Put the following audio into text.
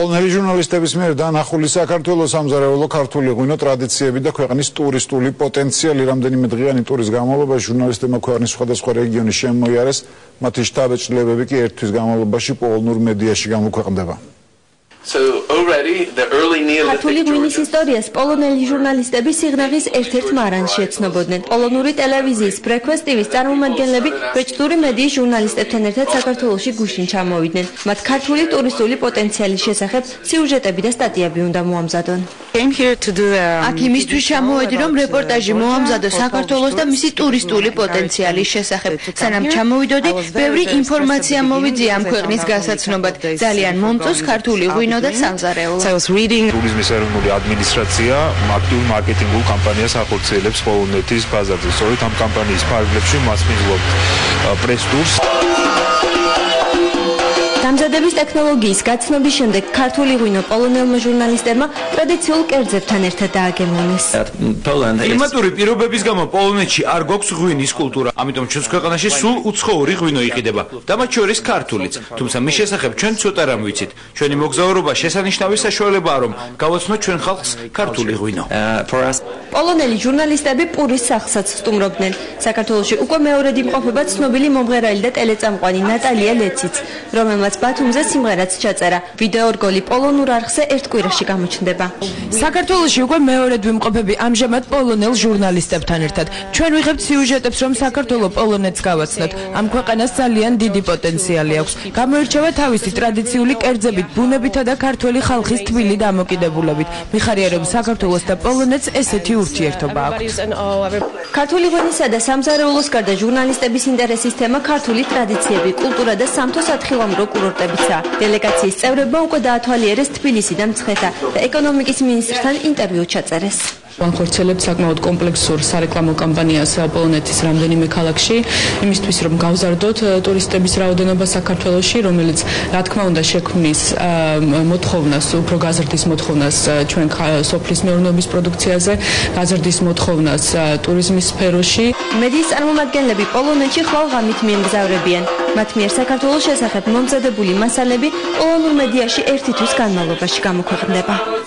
პოლონელი ჟურნალისტების მიერ დანახული საქართველოს სამზარეულო ქართული ღვინო ტრადიციები და ქვეყნის ტურისტული პოტენციალი რამდენიმე დღიანი ტურის განმავლობაში ჟურნალისტებმა ქვეყნის სხვადასხვა რეგიონის შემოიარეს მათი შტაბ-ჭრილებები კი ერთ თვის განმავლობაში პოლონურ მედიაში გამოქვეყნდება So already the early Neolithic ქართული ღვინის ისტორიას პოლონელი ჟურნალისტები სიღნაღის ერთ-ერთ მარანში ეცნობოდნენ. პოლონური ტელევიზიის Breakfast TV-ს წარმომადგენლები ბეჭდური მედიის ჟურნალისტებთან ერთად საქართველოში გუშინ ჩამოვიდნენ. მათ ქართული ტურისტული პოტენციალის შესახებ სიუჟეტები და სტატიები უნდა მოამზადონ. აქ იმისთვის ჩამოვედი, რომ რეპორტაჟი მოამზადო საქართველოს და მისი ტურისტული პოტენციალის შესახებ. სანამ ჩამოვიდოდი, ბევრი ინფორმაცია მოვიძია ამ ქვეყნის გასაცნობად. ძალიან მომწონს ქართული ღვინო და სამზარეულო. ტურიზმის ეროვნული ადმინისტრაცია აქტიურ მარკეტინგულ კამპანიას ახორციელებს პოლონეთის ბაზარზე. სწორედ ამ კამპანიის ფარგლებში მას მიიღობთ პრეს-ტურს. დამზადების ტექნოლოგიის გაცნობის შემდეგ ქართული ღვინო პოლონელმა ჟურნალისტებმა ტრადიციულ კერძებთან ერთად დააგემოვნეს. კლიმატური პირობების გამო პოლონეთში არ გვაქვს ღვინის კულტურა, ამიტომ ჩვენს ქვეყანაში სულ უცხოური ღვინო იყიდება და მათ შორის ქართულიც. თუმცა მის შესახებ ჩვენ ცოტა რამ ვიცით. ჩვენი მოგზაურობა შესანიშნავი საშუალებაა, რომ გავაცნოთ ჩვენ ხალხს ქართული ღვინო. პოლონელი ჟურნალისტები პურის სახსაც სტუმრობდნენ. საქართველოში უკვე მეორედ იმყოფება ცნობილი მომღერალი და ტელეწამყვანი ნატალია ლეციც, რომელმაც ბათუმზე სიმღერაც ჩაწერა. ვიდეო რგოლი პოლონურ არხზე ერთ კვირაში გამოჩნდება. საქართველოში უკვე მეორედ ვიმყოფები ამჟამად პოლონელ ჟურნალისტებთან ერთად. ჩვენ ვიღებთ სიუჟეტებს, რომ საქართველოს პოლონეთს გავაცნოთ. ამ ქვეყანას ძალიან დიდი პოტენციალი აქვს. გამოირჩევა თავისი ტრადიციული კერძებით, ბუნებითა და ქართველი ხალხის თბილი დამოკიდებულებით. მიხარია რომ საქართველოს და პოლონეთს ესეთი ურთიერთობა აქვს. ქართული ღვინისა და სამზარეულოს გარდა ჟურნალისტების ინტერესის თემა ქართული ტრადიციები, კულტურა და სამთო სათხილამურო კურორტი. კურორტებისა. დელეგაციის წევრებმა უკვე დაათვალიერეს თბილისი და მცხეთა და ეკონომიკის მინისტრთან ინტერვიუ ჩაწერეს. განხორციელებთ საკმაოდ კომპლექსურ სარეკლამო კამპანიას პოლონეთის რამდენიმე ქალაქში, იმისთვის რომ გავზარდოთ ტურისტების რაოდენობა საქართველოში, რომელიც რა თქმა უნდა შექმნის მოთხოვნას, უფრო გაზრდის მოთხოვნას ჩვენ სოფლის მეურნეობის პროდუქციაზე, გაზრდის მოთხოვნას ტურიზმის სფეროში. მედიის წარმომადგენლები პოლონეთში ხვალ ღამით მიემგზავრებიან. მათ მიერ საქართველოს შესახებ მომზადებული მასალები პოლონურ მედიაში ერთი თვის განმავლობაში გამოქვეყნდება.